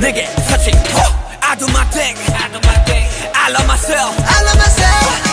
Nigga, touching. I do my thing. I do my thing. I love myself. I love myself.